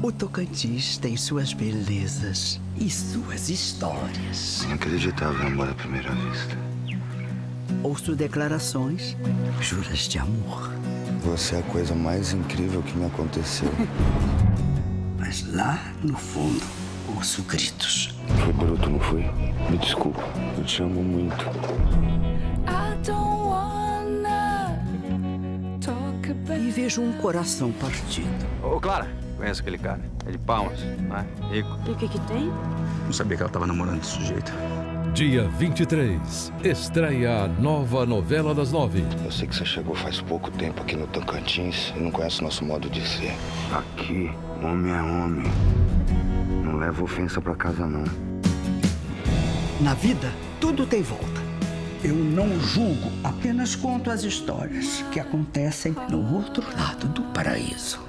O Tocantins tem suas belezas e suas histórias. Inacreditável amor à primeira vista. Ouço declarações, juras de amor. Você é a coisa mais incrível que me aconteceu. Mas lá no fundo, ouço gritos. Foi bruto, não foi? Me desculpa, eu te amo muito. E vejo um coração partido. Ô, Clara, conhece aquele cara? É de Palmas, não é? Rico. E o que que tem? Não sabia que ela tava namorando esse sujeito. Dia 23, estreia a nova novela das nove. Eu sei que você chegou faz pouco tempo aqui no Tocantins e não conhece nosso modo de ser. Aqui, homem é homem. Não leva ofensa pra casa, não. Na vida, tudo tem volta. Eu não julgo, apenas conto as histórias que acontecem no outro lado do paraíso.